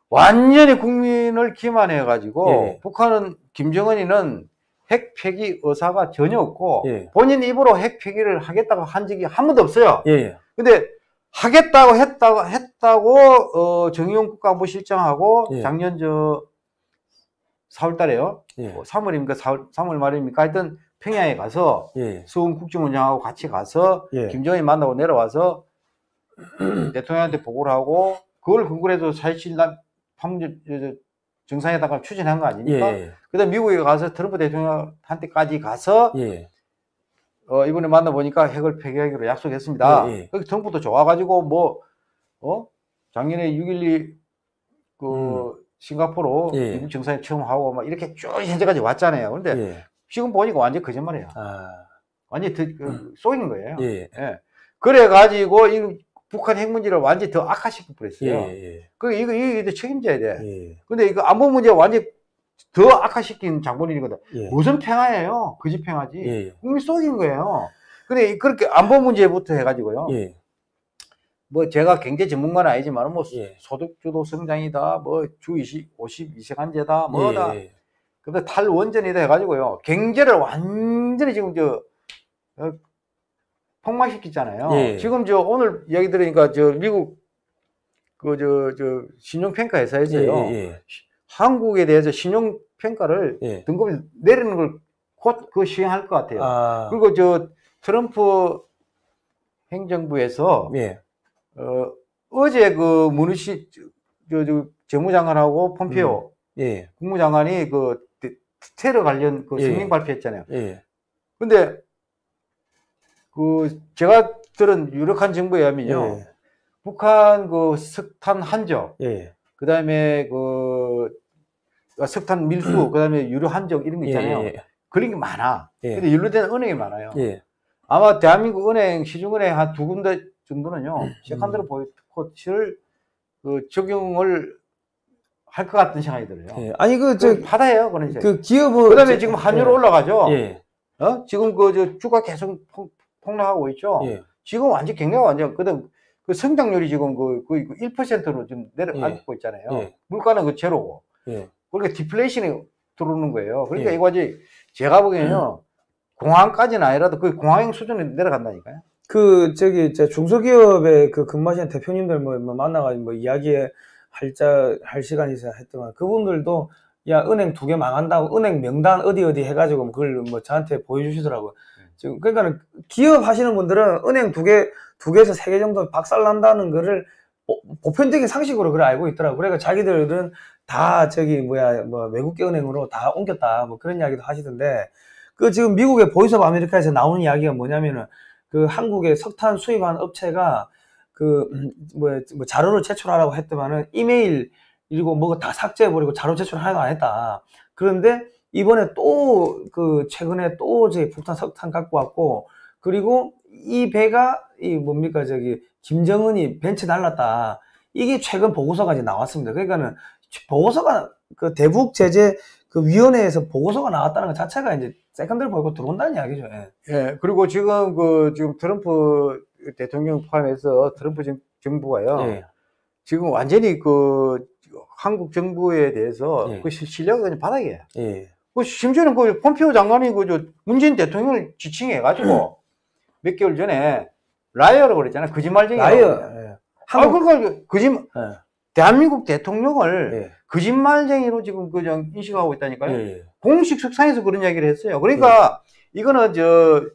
완전히 국민을 기만해 가지고 예. 북한은 김정은이는 핵 폐기 의사가 전혀 없고 예. 본인 입으로 핵 폐기를 하겠다고 한 적이 한 번도 없어요. 예, 예, 근데 하겠다고 했다고 했다고 어, 정의용 국가안보실장하고 예. 작년 저 4월달에요. 예, 3월입니까? 4월, 3월 말입니까? 하여튼 평양에 가서 예, 수훈 국정원장하고 같이 가서 예. 김정일 만나고 내려와서 대통령한테 보고를 하고 그걸 근거로 해서 4.27 판문 정상회담을 추진한 거 예, 아닙니까? 예, 그다음 미국에 가서 트럼프 대통령한테까지 가서 예, 어, 이번에 만나보니까 핵을 폐기하기로 약속했습니다. 예, 예. 그 트럼프도 좋아가지고 뭐 어? 작년에 6.12 그 음. 싱가포르 예. 미국 정상회 처음 하고 막 이렇게 쭉 현재까지 왔잖아요. 근데 예. 지금 보니까 완전 거짓말이에요. 아, 완전 히 그, 속인 거예요. 예, 예. 그래가지고 이 북한 핵 문제를 완전히 더 악화시켜 예, 버렸어요. 예, 그 이거 이거 책임져야 돼. 예, 근데 이거 안보 문제 완전 히 더 악화시킨 장본인이거든. 예, 무슨 평화예요? 거짓 평화지. 예, 국민 속인 거예요. 근데 그렇게 안보 문제부터 해가지고요. 예, 뭐 제가 경제 전문가는 아니지만 뭐 예. 소득주도 성장이다, 뭐주 20, 52시간제다, 뭐다. 예, 근데 탈원전이다 해가지고요. 경제를 완전히 지금 저 어, 폭망시키잖아요. 예. 지금 저 오늘 이야기 들으니까 저 미국 그 저 저 신용평가 예, 회사에서요. 예, 한국에 대해서 신용 평가를 예. 등급을 내리는 걸 곧 그 시행할 것 같아요. 아, 그리고 저 트럼프 행정부에서 예, 어, 어제 그 문우시 저, 저 재무장관하고 폼페오 예, 국무장관이 그 테- 테러 관련 그. 예, 근데 그 제가 들은 유력한 정보에 의하면요. 예, 북한 그 석탄 한적, 예, 그다음에 그 아, 석탄 밀수, 그 다음에 유료 한적 이런 거 있잖아요. 예, 그런 게 많아. 예. 근데 연루되는 은행이 많아요. 예, 아마 대한민국 은행, 시중은행 한 두 군데 정도는요, 음. 세컨드로 보이콧을 그 적용을 할 것 같은 생각이 들어요. 예. 아니 그저저 받아요, 그런 그, 그 기업은 그 다음에 저- 지금 환율 예. 올라가죠. 예, 어? 지금 그 저 주가 계속 폭, 폭락하고 있죠. 예, 지금 완전 경기가 완전 그다음 그 성장률이 지금 그 거의 그 1%로 좀 내려앉고 있잖아요. 예. 물가는 그 제로고. 예, 그러니까 디플레이션이 들어오는 거예요. 그러니까 예. 이거 아직 제가 보기에는요. 공항까지는 아니라도 그 공항형 수준에 내려간다니까요. 그 저기 저 중소기업의 그 근무하시는 대표님들 뭐, 뭐 만나가지고 뭐 이야기에 할자 할 시간이 있어야 했더만 그분들도 야 은행 두 개 망한다고 은행 명단 어디 어디 해가지고 그걸 뭐 저한테 보여주시더라고. 지금 그러니까는 기업 하시는 분들은 은행 두 개 두 개에서 세 개 정도 박살 난다는 거를 보- 보편적인 상식으로 그걸 알고 있더라고. 그러니까 자기들은 다 저기 뭐야 뭐 외국계 은행으로 다 옮겼다 뭐 그런 이야기도 하시던데 그 지금 미국의 Voice of America에서 나오는 이야기가 뭐냐면은 그 한국에 석탄 수입한 업체가 그, 음, 뭐, 뭐 자료를 제출하라고 했더만은 이메일 그리고 뭐가 다 삭제해버리고 자료 제출 하나도 안 했다. 그런데 이번에 또 그 최근에 또 저기 북한 석탄 갖고 왔고 그리고 이 배가 이 뭡니까 저기 김정은이 벤츠 날랐다. 이게 최근 보고서가 이제 나왔습니다. 그러니까는 보고서가 그 대북 제재 그 위원회에서 보고서가 나왔다는 것 자체가 이제 secondary boycott 들어온다는 이야기죠. 예. 예. 그리고 지금 그 지금 트럼프 대통령 포함해서 트럼프 정, 정부가요. 예. 지금 완전히 그 한국 정부에 대해서 예. 그 실- 신뢰가 그냥 바닥이에요. 예. 그 심지어는 그 폼페오 장관이 그저 문재인 대통령을 지칭해가지고 몇 개월 전에 liar라고 그랬잖아요. 거짓말쟁이. liar. 예. 아, 그러니까 거짓말, 예. 대한민국 대통령을 예. 거짓말쟁이로 지금 그저 인식하고 있다니까요. 예. 공식 석상에서 그런 이야기를 했어요. 그러니까 이거는 저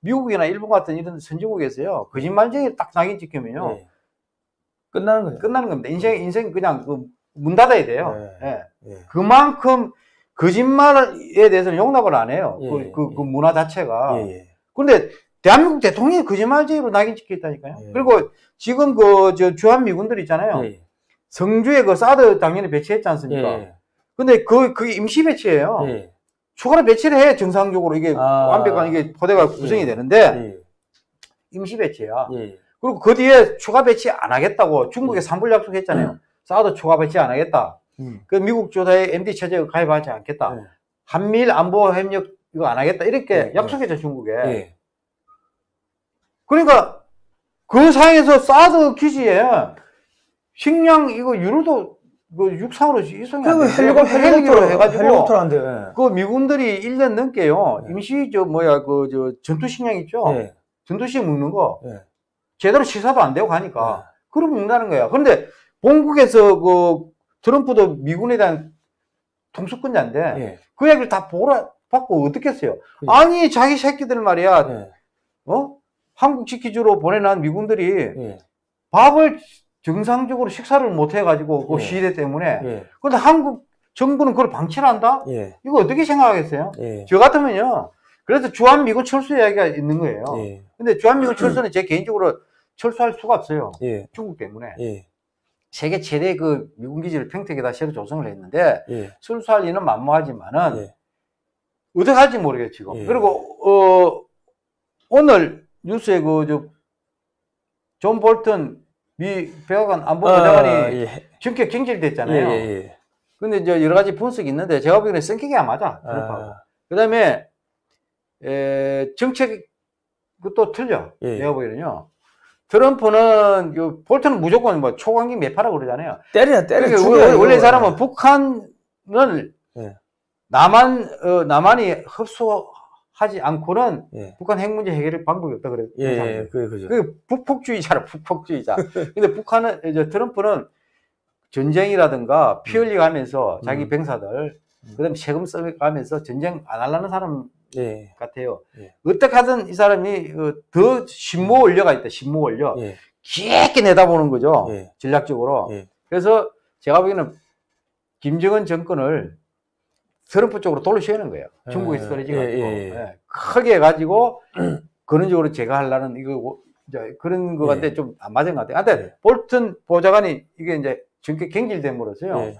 미국이나 일본 같은 이런 선진국에서요. 거짓말쟁이 딱 낙인 찍히면요. 예. 끝나는 거죠. 끝나는 겁니다. 인생, 인생 그냥 그 문 닫아야 돼요. 예. 예. 예. 그만큼 거짓말에 대해서는 용납을 안 해요. 예, 그, 그, 예. 그 문화 자체가. 예. 예. 근데 대한민국 대통령이 거짓말쟁이로 낙인 찍혀 있다니까요. 예. 그리고 지금 그, 저, 주한 미군들 있잖아요. 예. 성주에 그 사드 당연히 배치했지 않습니까? 예. 근데 그, 그게 임시 배치예요. 예. 추가로 배치를 해, 정상적으로. 이게 아. 완벽한 이게 포대가 구성이 예. 되는데, 예. 임시 배치야. 예. 그리고 그 뒤에 추가 배치 안 하겠다고 중국에 예. 삼불 약속했잖아요. 사드 추가 배치 안 하겠다. 음. 그 미국 주도의 MD 체제 가입하지 않겠다. 예. 한미일 안보 협력 이거 안 하겠다. 이렇게 예, 약속했죠, 중국에. 예. 그러니까 그 상에서 사드 기지에 식량 이거 유로도 그 육상으로 이송이 안 되는데 헬리콥, 헬리콥터로 해가지고 헬리콥터로 한대요. 그 미군들이 1년 넘게요. 예. 임시 저 뭐야 그 저 전투 식량 있죠. 예. 예. 전투 식량 먹는 거 예. 제대로 시사도 안 되고 가니까 그럼 먹는다는 거야. 그런데 본국에서 그 트럼프도 미군에 대한 통수권자인데 예. 그 얘기를 다 보라 받고 어떻겠어요? 그죠. 아니 자기 새끼들 말이야. 예. 어? 한국 지키주로 보내놓은 미군들이 예. 밥을 정상적으로 식사를 못 해가지고 그 예. 시대 때문에 예. 그런데 한국 정부는 그걸 방치를 한다? 예. 이거 어떻게 생각하겠어요? 예. 저 같으면요. 그래서 주한 미군 철수 이야기가 있는 거예요. 예. 근데 주한 미군 철수는 제 개인적으로 철수할 수가 없어요. 예. 중국 때문에. 예. 세계 최대 그 미군 기지를 평택에다 새로 조성을 했는데 예. 철수할 리는 만무하지만은 예. 어떻게 할지 모르겠죠. 지금. 예. 그리고 어 오늘 뉴스에 그저존 볼턴 미 백악관 안보보좌관이 아, 예. 전격 예. 경질됐잖아요. 예. 예. 근데 이제 여러 가지 분석이 있는데 제가 보기에는 성격이 안 맞아. 트럼프하고. 아, 그다음에 에, 정책 그또 틀려. 예. 내가 보기에는요. 트럼프는 그 볼턴은 무조건 뭐 초강경 매파라고 그러잖아요. 때려 때려 그러니까 원래. 원래 이 사람은 북한을 예. 남한 어, 남한이 흡수 하지 않고는 예. 북한 핵 문제 해결의 방법이 없다 그래. 예. 예. 그 그죠. 그 북폭주의자라 북폭주의자. 근데 북한은 이제 트럼프는 전쟁이라든가 피 흘리가면서 자기 음. 병사들 음. 그다음에 세금 써가면서 전쟁 안 하려는 사람 예. 같아요. 예. 어떻게 하든 이 사람이 어, 더 신모 원료가 있다. 신모 원료. 예. 깊게 내다보는 거죠. 예. 전략적으로. 예. 그래서 제가 보기에는 김정은 정권을 트럼프 쪽으로 돌려씌우는 거예요. 예, 중국에서 떨어지고 예, 예. 크게 해가지고 근원적으로 제가 하려는 이거 이제 그런 거 같아 예. 좀안 맞은 것 같아요. 근데 예. 볼튼 보좌관이 이게 이제 정계 경질됨으로써요. 예.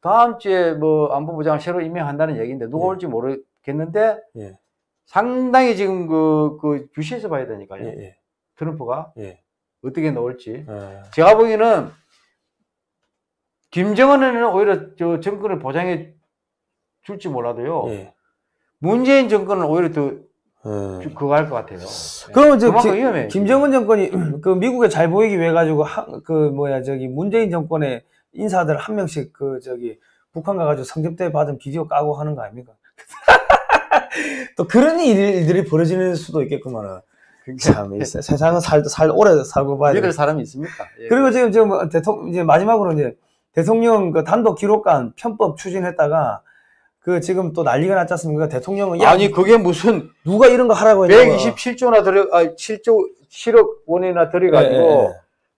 다음 주에 뭐 안보부장을 새로 임명한다는 얘기인데 누가 예. 올지 모르겠는데 예. 상당히 지금 그, 그 주시해서 봐야 되니까요. 트럼프가 예. 어떻게 나올지. 예. 제가 보기에는 김정은은 오히려 저 정권을 보장해 줄지 몰라도요. 예. 문재인 정권은 오히려 더 예. 주- 그거 할 것 같아요. 그러면 저 그만큼 위험해. 김정은 정권이 그 미국에 잘 보이기 위해 가지고 한- 그 뭐야 저기 문재인 정권의 인사들 한 명씩 그 저기 북한 가가지고 성접대 받은 비디오 까고 하는 거 아닙니까? 또 그런 일, 일들이 벌어지는 수도 있겠구만은. 참, 이 세- 세상은 살, 살, 오래 살고 봐야 돼. 믿을 사람이 있습니까? 예. 그리고 지금, 지금 뭐 대통령, 이제 마지막으로 이제 대통령 그 단독 기록관 편법 추진했다가 그 지금 또 난리가 났지 않습니까? 대통령은 야, 아니 그게 무슨 누가 이런 거 하라고 했냐고. 127조나 들여 아 7조 7억 원이나 들여가지고 예, 예, 예.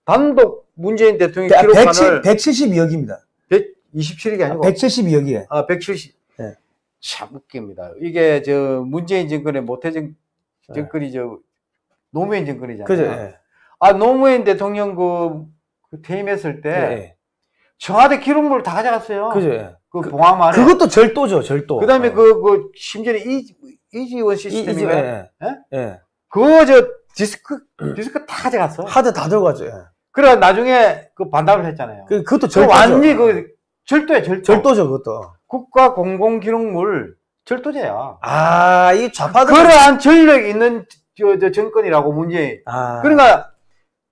단독 문재인 대통령 백- 기록관을 172억입니다. 127억이 아니고 172억이에. 아 170. 예. 참 웃깁니다. 이게 저 문재인 정권의 모태 정 정권이 저 노무현 정권이잖아요. 그죠? 예. 아 노무현 대통령 그, 그 퇴임했을 때. 청와대 기록물을 다 가져갔어요. 그죠? 예. 그 봉함 안에. 그것도 절도죠, 절도. 그 다음에 어. 그, 그 심지어 이 이지원 집- 예, 예? 예. 예. 그거 저 디스크 디스크 다 가져갔어. 하드 다 들어가죠. 예. 그래 나중에 그 반납을 했잖아요. 그, 그것도 그 절도죠. 완전히 그 절도야 절도. 절도죠, 그것도. 국가 공공 기록물 절도죄야. 아, 이 좌파들. 그러한 전력 있는 저, 저 정권이라고 문재인. 아. 그러니까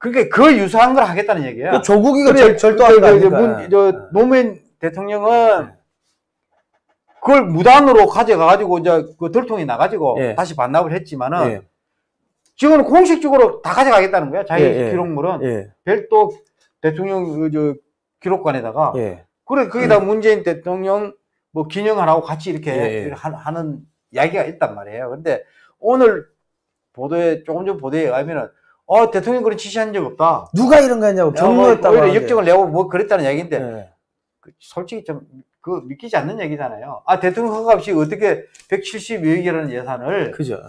그게 그 유사한 걸 하겠다는 얘기야. 그 조국이가 그래, 절, 절도하는 거 저, 저, 아닙니까? 문- 저 예. 노무현 대통령은 그걸 무단으로 가져가가지고 이제 그 덜통이 나가지고 예. 다시 반납을 했지만은 예. 지금은 공식적으로 다 가져가겠다는 거야. 자기 예, 예. 기록물은 예. 별도 대통령 그, 저 기록관에다가 예. 그래 거기다 문재인 대통령 뭐 기념하라고 같이 이렇게 예, 예. 하- 하는 이야기가 있단 말이에요. 근데 오늘 보도에 조금 전 보도에 의하면은 어 대통령 그런 지시한 적 없다. 누가 이런 거 했냐고 뭐 경로했다고. 오히려 하는데. 역정을 내고 뭐 그랬다는 얘기인데 예. 그 솔직히 좀 그 믿기지 않는 얘기잖아요. 아 대통령 허가 없이 어떻게 172억이라는 예산을 그죠.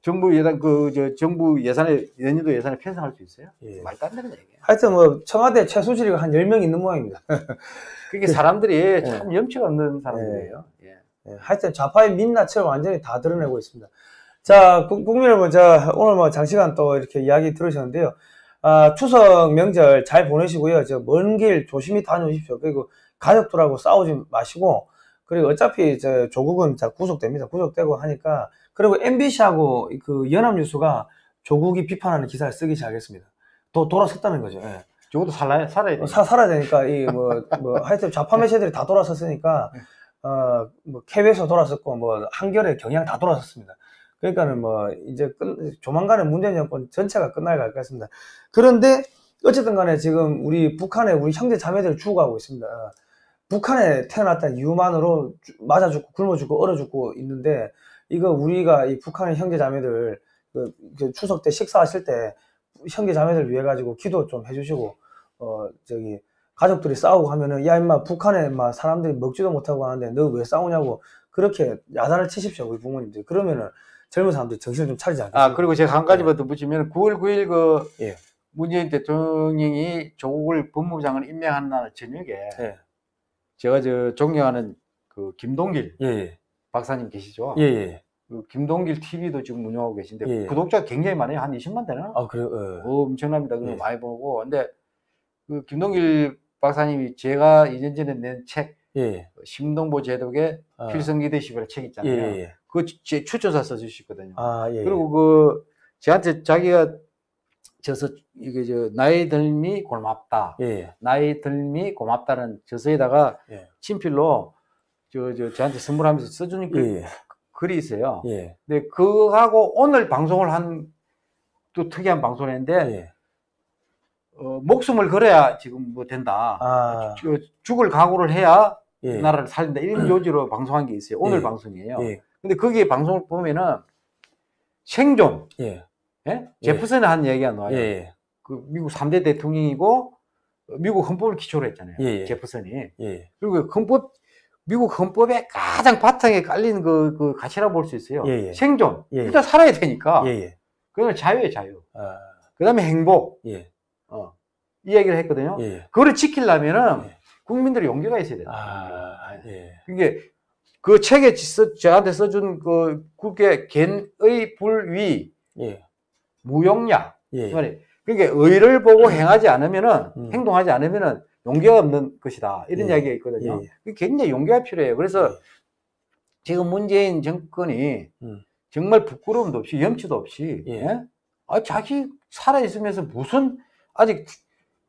정부 예산 그저 정부 예산에 연이도 예산에 편성할 수 있어요? 예. 말도 안 되는 얘기예요. 하여튼 뭐 청와대 최수실이가 한 10명 있는 모양입니다. 그게 사람들이 예. 참 염치가 없는 사람들이에요. 예. 예, 하여튼 좌파의 민낯을 완전히 다 드러내고 있습니다. 자, 국- 국민 여러분, 자, 오늘 뭐 장시간 또 이렇게 이야기 들으셨는데요. 아, 추석 명절 잘 보내시고요. 저 먼 길 조심히 다녀오십시오. 그리고 가족들하고 싸우지 마시고, 그리고 어차피 저 조국은 자 구속됩니다. 구속되고 하니까, 그리고 MBC하고 그 연합뉴스가 조국이 비판하는 기사를 쓰기 시작했습니다. 또 돌아섰다는 거죠. 예. 적어도 살아야 살아야 돼. 사, 살아야 되니까, 이, 뭐, 뭐, 하여튼 좌파 매체들이 다 돌아섰으니까, 어, 뭐, KBS 돌아섰고, 뭐, 한겨레 경향 다 돌아섰습니다. 그러니까는 뭐, 이제 끝, 조만간에 문재인 정권 전체가 끝날 것 같습니다. 그런데, 어쨌든 간에 지금 우리 북한에 우리 형제 자매들 죽어가고 있습니다. 어, 북한에 태어났다는 이유만으로 주- 맞아 죽고 굶어 죽고 얼어 죽고 있는데, 이거 우리가 이 북한의 형제 자매들, 그, 그 추석 때 식사하실 때, 형제 자매들 위해 가지고 기도 좀 해주시고, 어, 저기, 가족들이 싸우고 하면은, 야, 임마, 북한에, 막, 사람들이 먹지도 못하고 하는데, 너 왜 싸우냐고, 그렇게 야단을 치십시오, 우리 부모님들. 그러면은, 젊은 사람들이 정신을 좀 차리지 않겠어요? 아 그리고 제가 한 가지만 더 붙이면 9월 9일 그 예. 문재인 대통령이 조국을 법무부장을 임명하는 날 저녁에 예. 제가 저 존경하는 그 김동길 예, 예. 박사님 계시죠? 예, 예. 그 김동길 TV도 지금 운영하고 계신데 예, 예. 구독자 굉장히 많아요. 한 20만 되나? 아, 그래요? 어. 엄청납니다. 그거 예. 많이 보고. 근데 그 김동길 박사님이 제가 이전 전에 낸책 예, 예. 심동보 제독의 아. 필성 리더십이라는 책 예, 있잖아요. 그거 제 추천사 써주시거든요. 아, 예. 예. 그리고 그 저한테 자기가 저서 이게 저 나이 들미 고맙다. 예, 예. 나이 들미 고맙다는 저서에다가 예. 친필로 저, 저 저한테 선물하면서 써주는 그 예, 예. 글이 있어요. 예. 근데 그하고 오늘 방송을 한 또 특이한 방송을 했는데 예. 어, 목숨을 걸어야 지금 뭐 된다. 아, 저- 죽을 각오를 해야 예. 나라를 살린다. 이런 요지로 방송한 게 있어요. 오늘 예. 방송이에요. 예, 근데 거기에 방송을 보면은 생존, 예. 예? 제프슨이 한 얘기가 나와요. 예, 예. 그 미국 3대 대통령이고 미국 헌법을 기초로 했잖아요. 예, 예. 제퍼슨이. 예. 그리고 헌법 미국 헌법의 가장 바탕에 깔린 그, 그 가치라고 볼수 있어요. 예, 예. 생존. 일단 살아야 되니까. 예, 예. 그건 자유예요, 자유. 아, 그 다음에 행복. 예. 어. 이 얘기를 했거든요. 그거를 지키려면은 예. 국민들의 용기가 있어야 돼요. 아, 예. 이게 그 책에 써, 저한테 써준 그 국의 겐의 불위 예. 무용약. 예. 이 말이 그러니까 의를 보고 행하지 않으면은 음. 행동하지 않으면은 용기가 없는 것이다. 이런 예. 이야기가 있거든요. 예, 예. 굉장히 용기가 필요해요. 그래서 예. 지금 문재인 정권이 음. 정말 부끄러움도 없이 염치도 없이 예. 예? 아, 자기 살아 있으면서 무슨 아직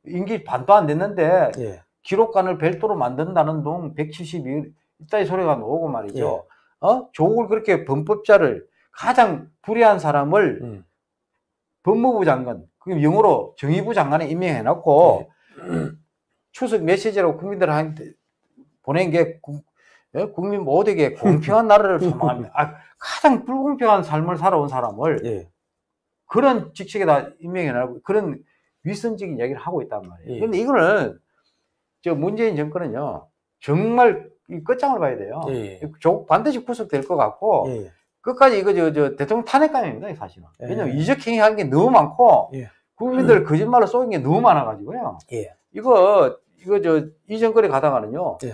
임기 반도 안 됐는데 예. 기록관을 별도로 만든다는 동 172일 이따위 소리가 나오고 말이죠. 예. 어? 조국을 그렇게 범법자를 가장 불의한 사람을 음. 법무부 장관, 그 영어로 정의부 장관에 임명해놓고 예. 추석 메시지라고 국민들한테 보낸 게 국, 예? 국민 모두에게 공평한 나라를 소망합니다. 아, 가장 불공평한 삶을 살아온 사람을 예. 그런 직책에다 임명해놓고 그런 위선적인 이야기를 하고 있단 말이에요. 예. 그런데 이거는 저 문재인 정권은요 정말 이 끝장을 봐야 돼요. 예. 조- 반드시 구속될 것 같고 예. 끝까지 이거 저, 저 대통령 탄핵감입니다, 이 사실은. 예. 왜냐면 이적행위 한 게 너무 많고 예. 국민들 거짓말로 쏘인 게 너무 많아가지고요. 예. 이거 이거 저 이 정권에 가다가는요. 예.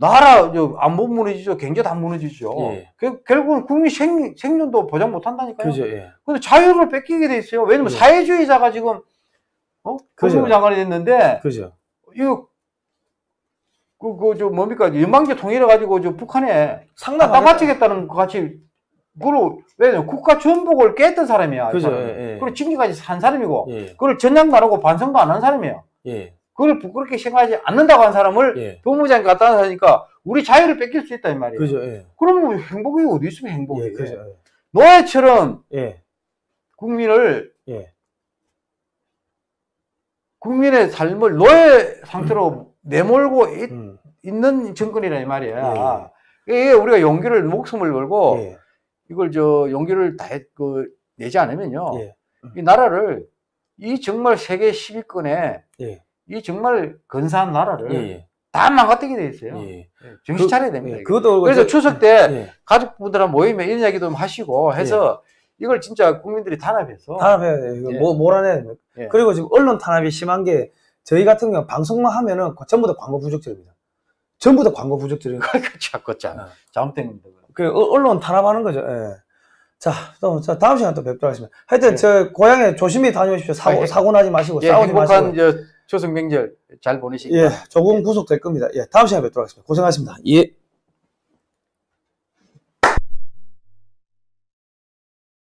나라 저 안보 무너지죠, 경제 다 무너지죠. 예. 그- 결국은 국민 생, 생존도 보장 못 한다니까요. 그죠, 예. 근데 자유를 뺏기게 돼 있어요. 왜냐면 예. 사회주의자가 지금 어? 그죠. 법무부 장관이 됐는데 그죠. 이거 그 그 저 뭡니까 연방제 통일해 가지고 저 북한에 상당 갖다 바치겠다는 것 같이 그걸 왜냐 국가 전복을 깼던 사람이야. 이 그죠. 예, 예. 그리고 징계까지 산 사람이고 예. 그걸 전향도 안 하고 반성도 안 한 사람이에요. 예. 그걸 부끄럽게 생각하지 않는다고 한 사람을 예. 법무부장이 갖다 하니까 우리 자유를 뺏길 수 있다 이 말이에요. 그죠, 예. 그러면 행복이 어디 있으면 행복이? 예, 그죠. 노예처럼 예. 국민을 예. 국민의 삶을 노예 상태로 내몰고 있, 음. 는 정권이라 이 말이야. 이게 우리가 용기를 목숨을 걸고 예. 이걸 저 용기를 다 그, 내지 않으면요. 예. 이 나라를 이 정말 세계 10위권에 예. 이 정말 근사한 나라를 예. 다 망가뜨게 돼 있어요. 예. 예, 정신 그- 차려야 됩니다. 예. 그것도 그래서 저- 추석 때 예. 가족분들하고 모이면 이런 이야기도 좀 하시고 해서 이걸 진짜 국민들이 단합해서 탄압해야 돼요. 예. 뭐, 몰아내야 돼요. 예. 그리고 지금 언론 탄압이 심한 게 저희 같은 경우 방송만 하면은 전부 다 광고 부족들입니다. 전부 다 광고 부족들이에요. 자꾸 참 아. 잘못된 겁니다. 그 어- 언론 탄압하는 거죠. 예. 자, 또, 자, 다음 시간 또 뵙도록 하겠습니다. 하여튼 예. 저 고향에 조심히 다녀오십시오. 사고, 아, 예. 사고 나지 마시고 예, 싸우지 마시고. 행복한 저 추석 명절 잘 보내시기 예, 바랍니다. 조금 구속될 겁니다. 예, 다음 시간에 뵙도록 하겠습니다. 고생하셨습니다. 예.